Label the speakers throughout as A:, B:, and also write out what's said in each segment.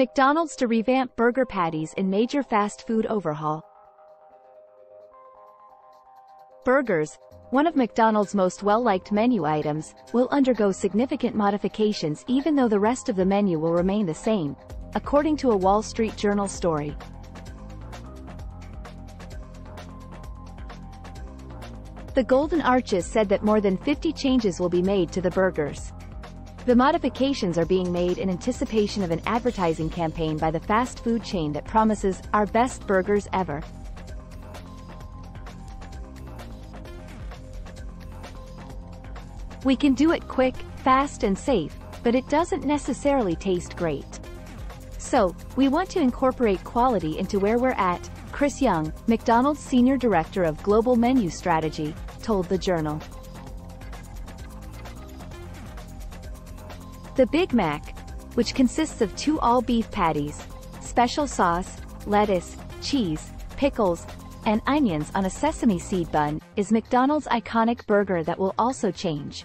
A: McDonald's to revamp burger patties in major fast food overhaul. Burgers, one of McDonald's most well-liked menu items, will undergo significant modifications even though the rest of the menu will remain the same, according to a Wall Street Journal story. The Golden Arches said that more than 50 changes will be made to the burgers. The modifications are being made in anticipation of an advertising campaign by the fast food chain that promises, our best burgers ever. We can do it quick, fast and safe, but it doesn't necessarily taste great. So, we want to incorporate quality into where we're at, Chris Young, McDonald's Senior Director of Global Menu Strategy, told the Journal. The Big Mac, which consists of two all-beef patties, special sauce, lettuce, cheese, pickles, and onions on a sesame seed bun, is McDonald's iconic burger that will also change.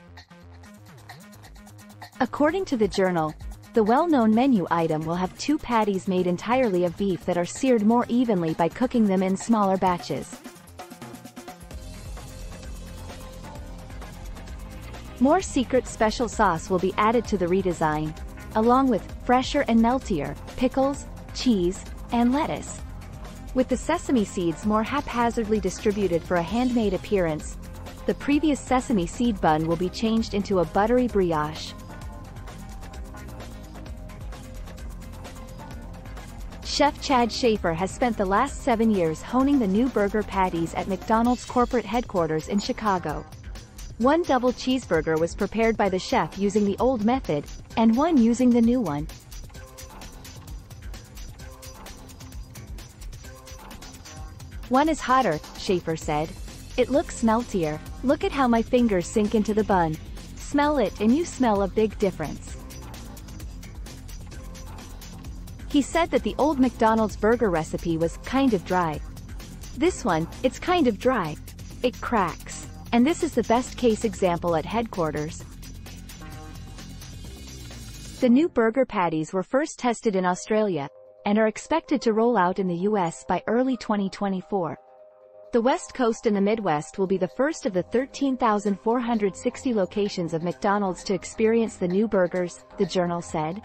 A: According to the journal, the well-known menu item will have two patties made entirely of beef that are seared more evenly by cooking them in smaller batches. More secret special sauce will be added to the redesign, along with fresher and meltier pickles, cheese, and lettuce. With the sesame seeds more haphazardly distributed for a handmade appearance, the previous sesame seed bun will be changed into a buttery brioche. Chef Chad Schaefer has spent the last seven years honing the new burger patties at McDonald's corporate headquarters in Chicago. One double cheeseburger was prepared by the chef using the old method, and one using the new one. One is hotter, Schaefer said. It looks meltier. Look at how my fingers sink into the bun. Smell it and you smell a big difference. He said that the old McDonald's burger recipe was kind of dry. This one, it's kind of dry. It cracks. And this is the best case example at headquarters. The new burger patties were first tested in Australia, and are expected to roll out in the US by early 2024. The West Coast and the Midwest will be the first of the 13,460 locations of McDonald's to experience the new burgers, the journal said.